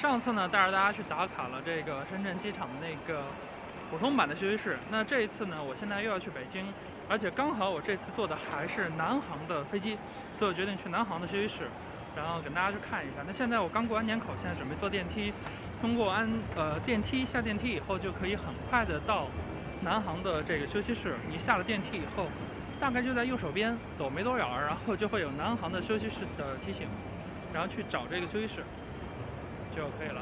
上次呢，带着大家去打卡了这个深圳机场的那个普通版的休息室。那这一次呢，我现在又要去北京，而且刚好我这次坐的还是南航的飞机，所以我决定去南航的休息室，然后跟大家去看一下。那现在我刚过安检口，现在准备坐电梯，通过安呃电梯下电梯以后，就可以很快的到南航的这个休息室。你下了电梯以后，大概就在右手边走没多远，然后就会有南航的休息室的提醒，然后去找这个休息室就可以了。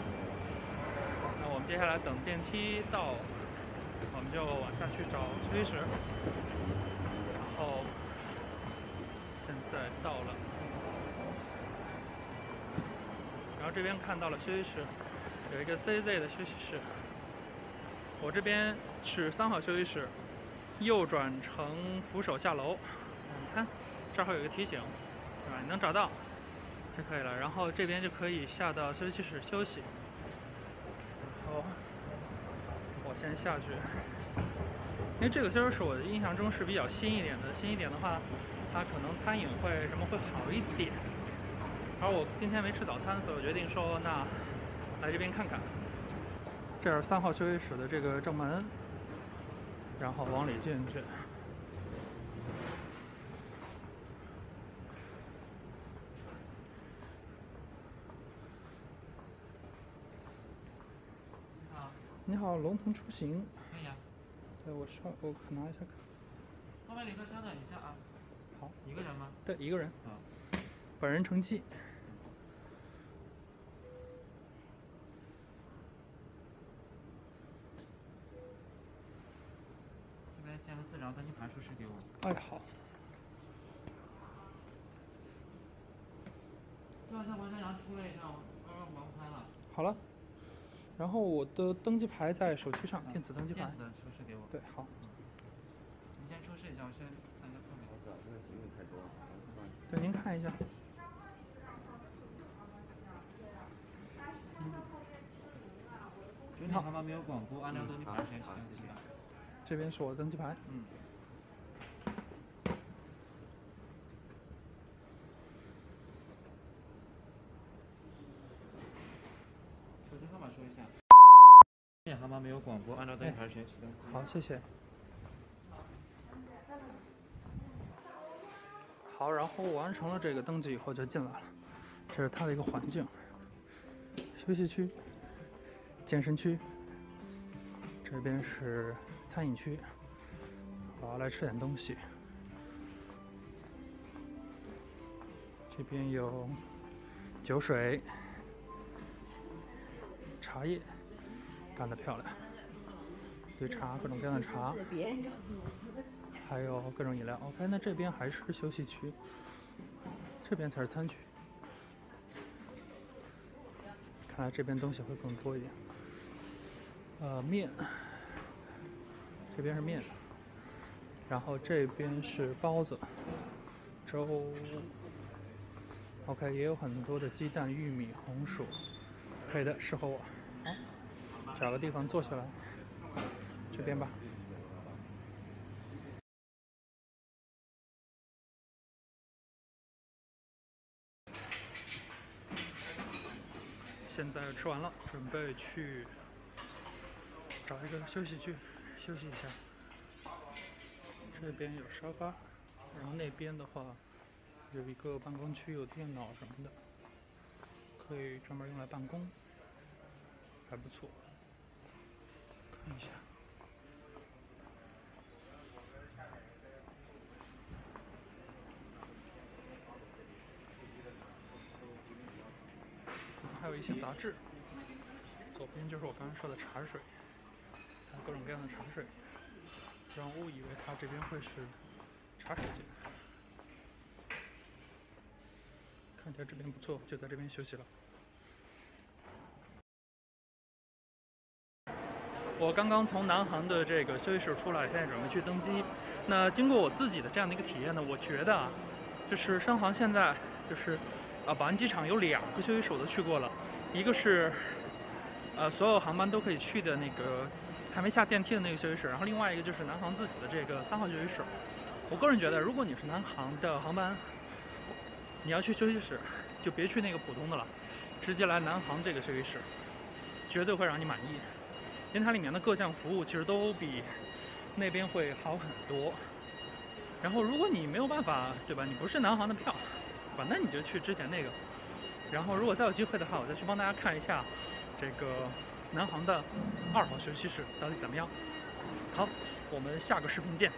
那我们接下来等电梯到，我们就往下去找休息室。然后现在到了，然后这边看到了休息室，有一个 CZ 的休息室。我这边是三号休息室，右转成扶手下楼。你看，这儿会有一个提醒，对吧？你能找到就可以了。然后这边就可以下到休息室休息。然后我先下去，因为这个休息室我的印象中是比较新一点的。新一点的话，它可能餐饮会什么会好一点。而我今天没吃早餐，所以我决定说，那来这边看看。这是三号休息室的这个正门，然后往里进去。你好，你好，龙腾出行。可以啊。对，我稍我拿一下看。后面旅客稍等一下啊。好，一个人吗？对，一个人，啊。本人乘机。这边签个字，然后登机牌出示给我。哎，好。照一下完成，然后出来一下，刚刚忙拍了。好了。然后我的登机牌在手机上，电子登机牌。电子的出示给我。对，好。您先出示一下，我先看一下票面。对，您看一下。整体航班没有广播，按照登机牌。这边是我的登机牌。嗯。手机号码说一下。今天航班没有广播，按照登机牌先行。好，谢谢。好，然后完成了这个登记以后就进来了，这是它的一个环境。休息区、健身区，这边是餐饮区，我要来吃点东西。这边有酒水、茶叶，干得漂亮，对茶，各种各样的茶。还有各种饮料。OK，那这边还是休息区，这边才是餐区。看来这边东西会更多一点。呃，面，这边是面，然后这边是包子、粥。OK，也有很多的鸡蛋、玉米、红薯，可以的，适合我。找个地方坐下来，这边吧。现在吃完了，准备去找一个休息区休息一下。这边有沙发，然后那边的话有一个办公区，有电脑什么的，可以专门用来办公，还不错。看一下。还有一些杂志，左边就是我刚才说的茶水，还有各种各样的茶水，让误以为它这边会是茶水间。看起来这边不错，就在这边休息了。我刚刚从南航的这个休息室出来，现在准备去登机。那经过我自己的这样的一个体验呢，我觉得啊，就是商航现在就是。啊，宝安机场有两个休息室我都去过了，一个是，呃，所有航班都可以去的那个还没下电梯的那个休息室，然后另外一个就是南航自己的这个三号休息室。我个人觉得，如果你是南航的航班，你要去休息室，就别去那个普通的了，直接来南航这个休息室，绝对会让你满意，因为它里面的各项服务其实都比那边会好很多。然后如果你没有办法，对吧？你不是南航的票，对吧？那你就去之前那个。然后如果再有机会的话，我再去帮大家看一下这个南航的二号休息室到底怎么样。好，我们下个视频见。